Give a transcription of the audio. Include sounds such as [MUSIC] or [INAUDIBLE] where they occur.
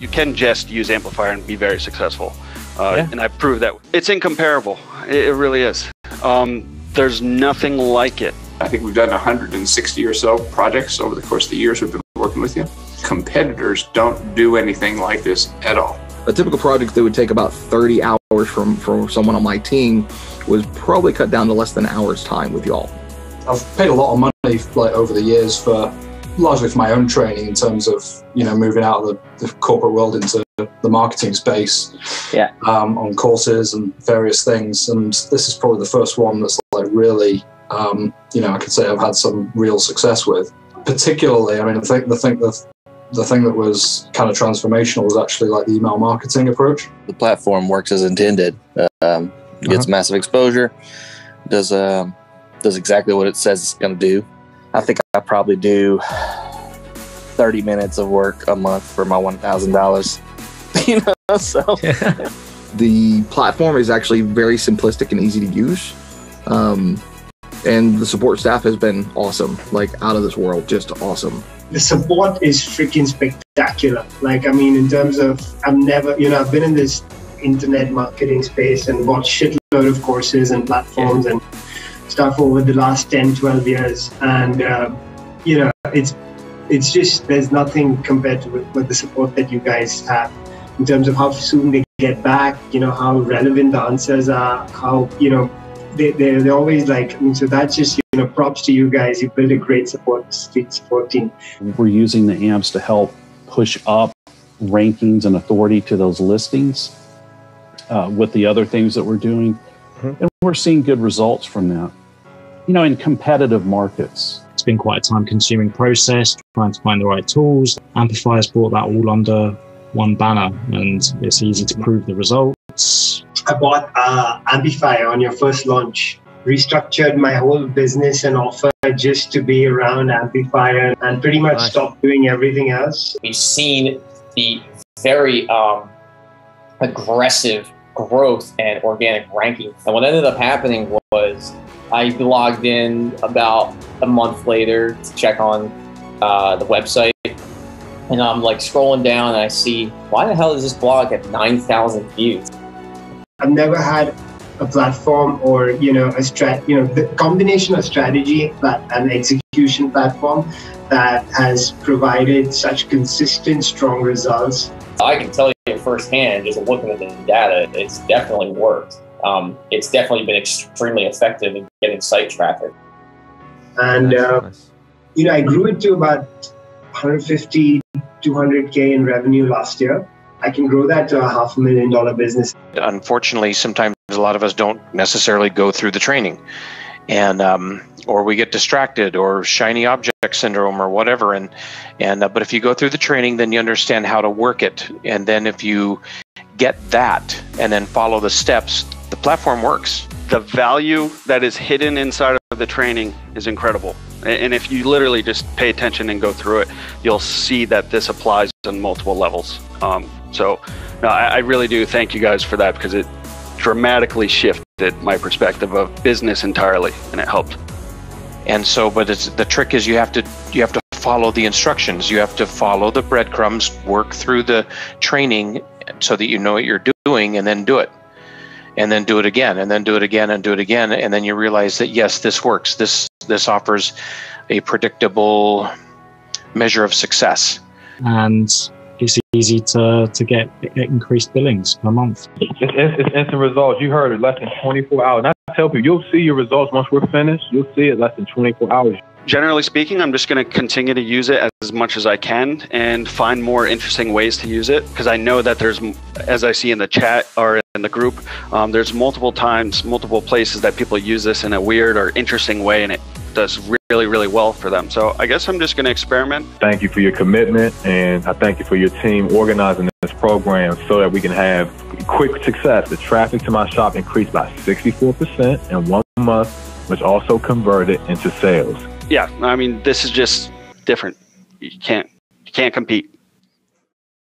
You can just use Amplifier and be very successful. Uh, yeah. And I proved that it's incomparable. It, it really is. Um, there's nothing like it. I think we've done 160 or so projects over the course of the years we've been working with you. Competitors don't do anything like this at all. A typical project that would take about 30 hours from, from someone on my team was probably cut down to less than an hour's time with y'all. I've paid a lot of money like over the years for largely for my own training in terms of you know moving out of the, the corporate world into the marketing space yeah. um, on courses and various things. And this is probably the first one that's like really um, you know i could say i've had some real success with. Particularly i mean i think the thing that the thing that was kind of transformational was actually like the email marketing approach. The platform works as intended. Um, gets uh-huh. massive exposure does um, does exactly what it says it's going to do I think I probably do 30 minutes of work a month for my $1,000. [LAUGHS] you know, so. [LAUGHS] the platform is actually very simplistic and easy to use. Um, and the support staff has been awesome, like out of this world, just awesome. The support is freaking spectacular. Like, I mean, in terms of, I've never, you know, I've been in this internet marketing space and bought shitload of courses and platforms yeah. and stuff over the last 10, 12 years. And, uh, you know, it's, it's just, there's nothing compared to with the support that you guys have in terms of how soon they get back, you know, how relevant the answers are, how, you know, they, they're, they're always like, I mean, so that's just, you know, props to you guys. You built a great support, support team. We're using the AMPs to help push up rankings and authority to those listings uh, with the other things that we're doing. Mm-hmm. And we're seeing good results from that you know, in competitive markets. It's been quite a time consuming process trying to find the right tools. Amplifier's brought that all under one banner and it's easy to prove the results. I bought uh, Amplifier on your first launch, restructured my whole business and offer just to be around Amplifier and pretty much nice. stopped doing everything else. We've seen the very um, aggressive growth and organic ranking. And what ended up happening was I logged in about a month later to check on uh, the website. And I'm like scrolling down and I see, why the hell does this blog have 9,000 views? I've never had a platform or, you know, a strat, you know, the combination of strategy and execution platform that has provided such consistent, strong results. I can tell you firsthand, just looking at the data, it's definitely worked um, it's definitely been extremely effective in getting site traffic. And, nice, uh, nice. you know, I grew it to about 150, 200K in revenue last year. I can grow that to a half a million dollar business. Unfortunately, sometimes a lot of us don't necessarily go through the training. And, um, or we get distracted or shiny object syndrome or whatever and and uh, but if you go through the training then you understand how to work it and then if you get that and then follow the steps the platform works. The value that is hidden inside of the training is incredible. And if you literally just pay attention and go through it, you'll see that this applies on multiple levels. Um, so, no, I, I really do thank you guys for that because it dramatically shifted my perspective of business entirely, and it helped. And so, but it's, the trick is you have to you have to follow the instructions. You have to follow the breadcrumbs, work through the training so that you know what you're doing, and then do it. And then do it again and then do it again and do it again. And then you realize that yes this works. This this offers a predictable measure of success. And it's easy to to get, get increased billings per month. It's, it's, it's instant results. You heard it less than 24 hours. And i tell people you'll see your results once we're finished. You'll see it less than 24 hours. Generally speaking, I'm just going to continue to use it as much as I can and find more interesting ways to use it because I know that there's, as I see in the chat or in the group, um, there's multiple times, multiple places that people use this in a weird or interesting way, and it does really, really well for them. So I guess I'm just going to experiment. Thank you for your commitment, and I thank you for your team organizing this program so that we can have quick success. The traffic to my shop increased by 64% in one month, which also converted into sales. Yeah, I mean, this is just different. You can't, you can't compete.